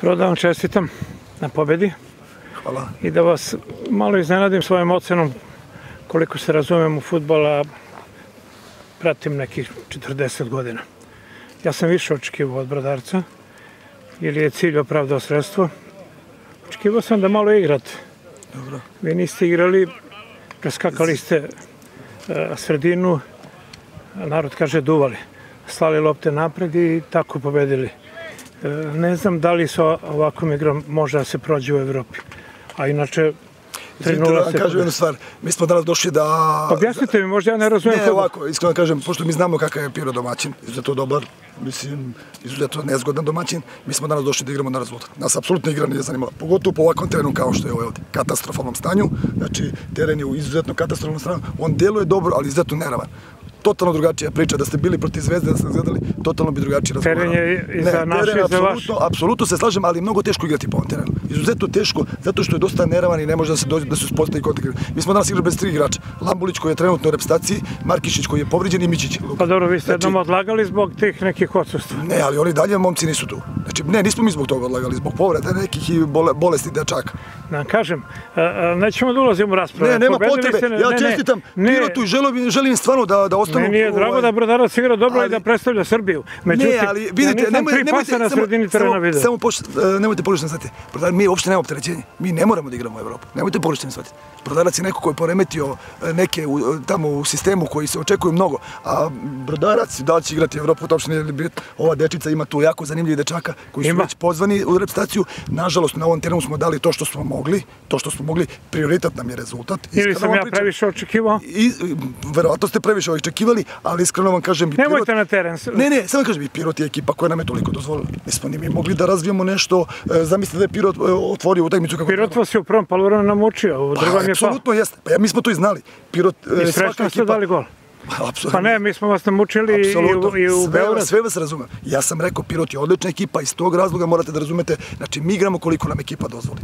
Prvo da vam čestitam na pobedi Hvala. i da vas malo iznenadim svojom ocenom koliko se razumem u futbola, pratim nekih 40 godina. Ja sam više očekivao od Bradarca, jer je cilj opravdao sredstvo. Očekivao sam da malo igrate. Dobro. Vi niste igrali, preskakali ste e, sredinu, narod kaže duvali. Slali lopte napred i tako pobedili. Ne znam da li sa ovakvom igrom može da se prođe u Evropi. A inače, Izvinite da vam kažem jednu stvar. Mi smo danas došli da... Objasnite mi, možda ja ne razumijem Ne, ovako, iskreno kažem, pošto mi znamo kakav je Piro domaćin, izuzetno dobar, mislim, izuzetno nezgodan domaćin, mi smo danas došli da igramo na rezultat. Nas apsolutno igra nije zanimala, pogotovo po ovakvom terenu kao što je ovaj ovdje, katastrofalnom stanju, znači teren je u izuzetno katastrofalnom stanju, on djeluje dobro, ali izuzetno neravan totalno drugačija priča, da ste bili protiv Zvezde, da ste gledali, totalno bi drugačije razgovarali. Teren je i za naš i za vaš. Apsolutno se slažem, ali mnogo teško igrati po ovom terenu. Izuzetno teško, zato što je dosta neravan i ne može da se dođe da se uspostavi kontakt. Mi smo danas igrali bez tri igrača. Lambulić koji je trenutno u reprezentaciji, Markišić koji je povrijeđen i Mićić. Pa dobro, vi ste jednom odlagali zbog tih nekih odsustva. Ne, ali oni dalje momci nisu tu. Znači, ne, nismo mi zbog toga odlagali, zbog povreda nekih i bole, bolesti dečaka. Da kažem, a, a, nećemo da ulazimo u raspravu. Ne, nema Pobedili potrebe. ste- ja čestitam ne, Pirotu i želim, želim stvarno da, da ostanu... Meni je drago ovaj, da Brodarac igra dobro i da predstavlja Srbiju. Međutim, ne, ali vidite, ja nisam nemoj, tri nemojte, pasa na samo, sredini terena samo, vidio. samo poš, e, nemojte pogrešno shvatiti. Brodar, mi uopšte nemamo opterećenje. Mi ne moramo da igramo u Evropu. Nemojte pogrešno shvatiti. Brodarac je neko koji je poremetio e, neke u, tamo u sistemu koji se očekuje mnogo. A Brodarac, da li će igrati Evropu, to uopšte nije bitno. Ova dečica ima tu jako zanimljivih dečaka koji su Ima. već pozvani u reprezentaciju. Nažalost, na ovom terenu smo dali to što smo mogli. To što smo mogli, prioritet nam je rezultat. Ili sam ja pričam. previše očekivao. I, verovatno ste previše očekivali, ali iskreno vam kažem... Nemojte Pirot- na teren. Ne, ne, samo kažem, i Pirot je ekipa koja nam je toliko dozvolila. Nismo ni mi mogli da razvijemo nešto. E, Zamislite da je Pirot e, otvorio utakmicu kako Pirot vas je u prvom polovremenu namučio, u Pa, drugom je pao. apsolutno jeste. Pa ja, mi smo to i znali. Pirot, e, I srećno ste dali gol. Apsolutno. Pa ne, mi smo vas namučili i, u- i u sve, Beogradu. sve vas razumem. Ja sam rekao, Pirot je odlična ekipa, iz tog razloga morate da razumete, znači mi igramo koliko nam ekipa dozvoli.